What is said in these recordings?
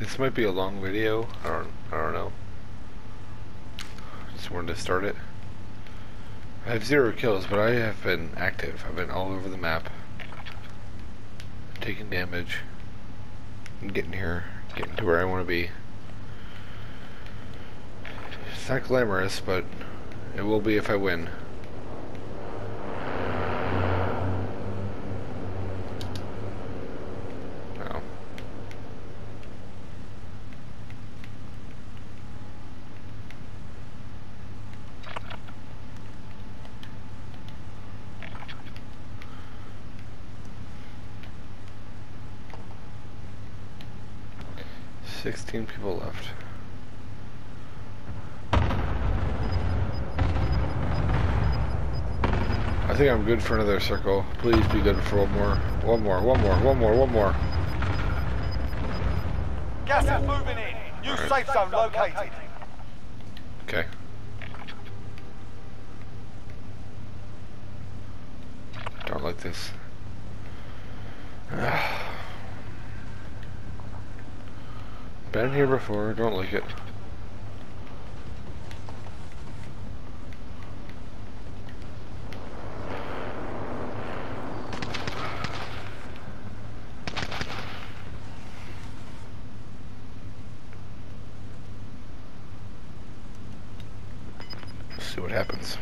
This might be a long video. I don't. I don't know. Just wanted to start it. I have zero kills, but I have been active. I've been all over the map, taking damage, getting here, getting to where I want to be. It's not glamorous, but it will be if I win. 16 people left. I think I'm good for another circle. Please be good for one more. One more, one more, one more, one more. Gas is moving in. New right. safe zone located. Okay. Don't like this. Been here before, don't like it. see what happens.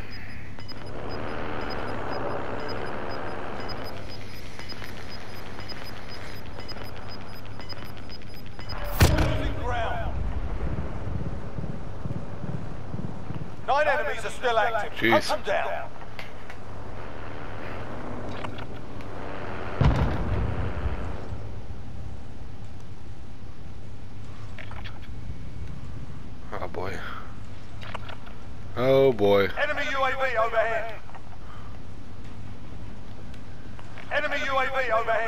Nine enemies are still active. Hunt them down. Oh boy. Oh boy. Enemy UAV overhead. Enemy UAV overhead.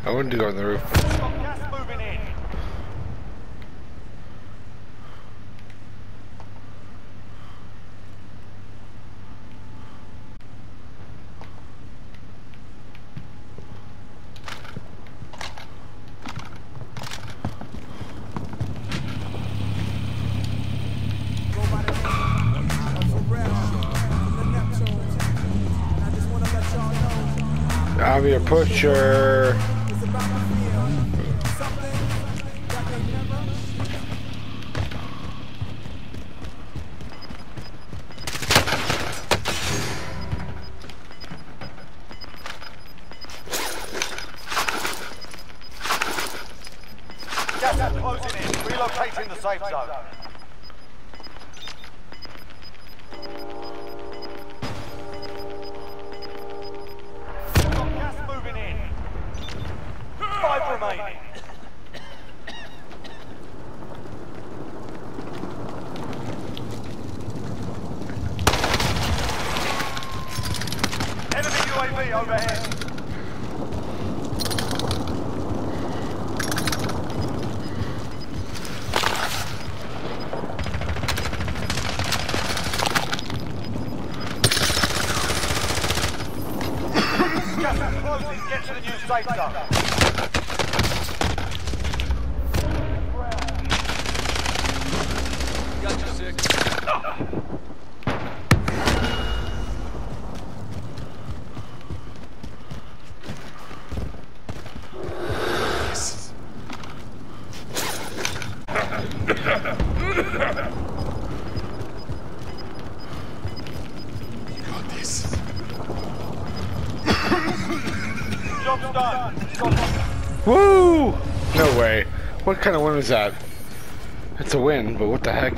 I wanted to go on the roof. I'm pusher. Gas is closing in. Relocating the safe zone. Gas moving in. Five remaining. Enemy UAV overhead. Gas is closing. Get to the new safe zone. Woo! No way. What kind of win was that? It's a win, but what the heck?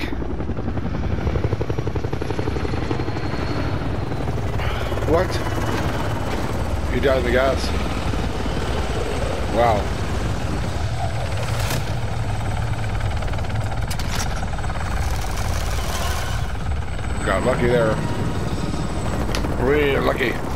What? You died in the gas. Wow. Got lucky there. Really lucky.